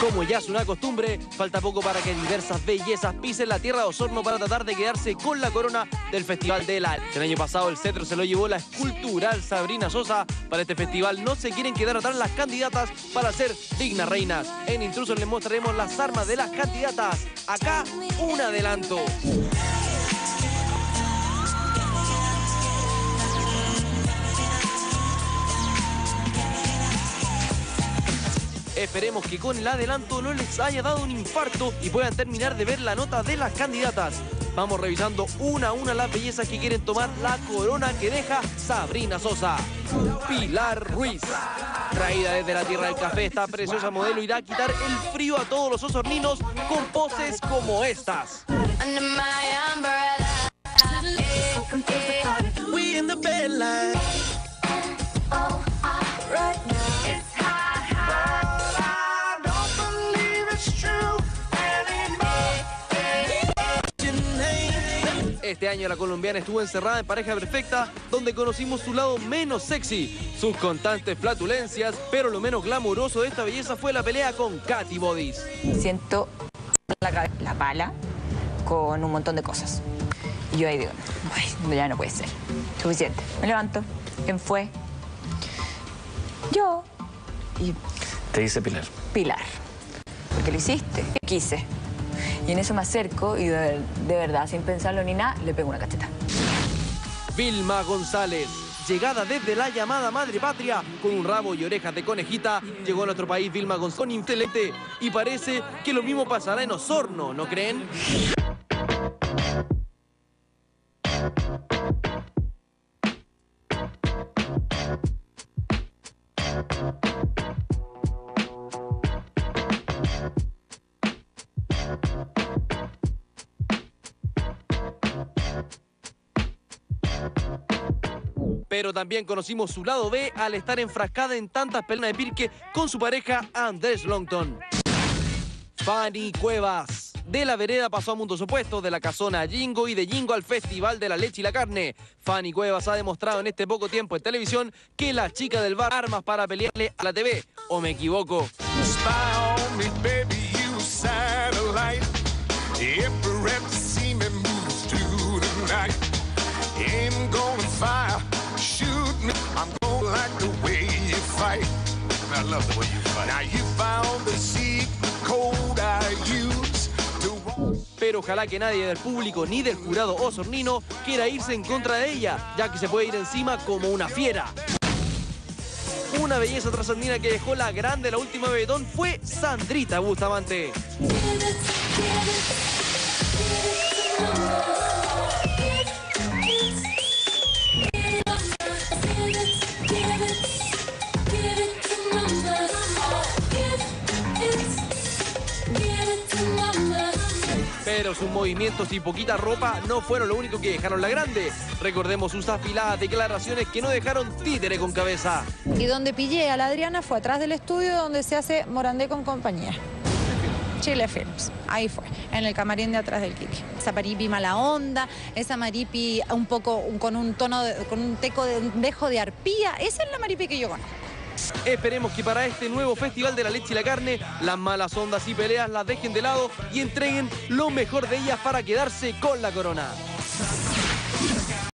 Como ya es una costumbre, falta poco para que diversas bellezas pisen la tierra de Osorno para tratar de quedarse con la corona del Festival de la El año pasado el cetro se lo llevó la escultural Sabrina Sosa. Para este festival no se quieren quedar atrás las candidatas para ser dignas reinas. En Intrusos les mostraremos las armas de las candidatas. Acá un adelanto. Esperemos que con el adelanto no les haya dado un infarto y puedan terminar de ver la nota de las candidatas. Vamos revisando una a una las bellezas que quieren tomar la corona que deja Sabrina Sosa. Pilar Ruiz. Traída desde la tierra del café, esta preciosa modelo irá a quitar el frío a todos los osorninos con poses como estas. Este año la colombiana estuvo encerrada en pareja perfecta, donde conocimos su lado menos sexy, sus constantes flatulencias, pero lo menos glamuroso de esta belleza fue la pelea con Katy Bodies. Siento la, la pala con un montón de cosas. Y yo ahí digo, "Ay, ya no puede ser. Suficiente. Me levanto. ¿Quién fue? Yo. Y Te dice Pilar. Pilar. Porque lo hiciste. ¿Qué quise? Y en eso me acerco y de, verdad, sin pensarlo ni nada, le pego una cacheta. Vilma González. Llegada desde la llamada Madre Patria, con un rabo y orejas de conejita, llegó a nuestro país Vilma González con intelecte y parece que lo mismo pasará en Osorno, ¿no creen? Pero también conocimos su lado B al estar enfrascada en tantas peleas de pirque con su pareja Andrés Longton. Fanny Cuevas. De la vereda pasó a mundos opuestos, de la casona a Jingo y de Jingo al Festival de la Leche y la Carne. Fanny Cuevas ha demostrado en este poco tiempo en televisión que la chica del bar armas para pelearle a la TV. ¿O me equivoco? Like the way you fight. I love the way you fight. Now you found the secret code I use to walk. Pero ojalá que nadie del público ni del jurado osornino quiera irse en contra de ella, ya que se puede ir encima como una fiera. Una belleza trasandina que dejó la grande la última bebedón fue Sandrita Bustamante. Pero sus movimientos y poquita ropa no fueron lo único que dejaron la grande. Recordemos sus afiladas declaraciones que no dejaron títere con cabeza. Y donde pillé a la Adriana fue atrás del estudio donde se hace Morandé con compañía. Chile Films, ahí fue, en el camarín de atrás del Kiki. Esa maripi mala onda, esa maripi un poco con un tono, de- con un teco de dejo de arpía, esa es la maripi que yo conozco. Esperemos que para este nuevo Festival de la Leche y la Carne, las malas ondas y peleas las dejen de lado y entreguen lo mejor de ellas para quedarse con la corona.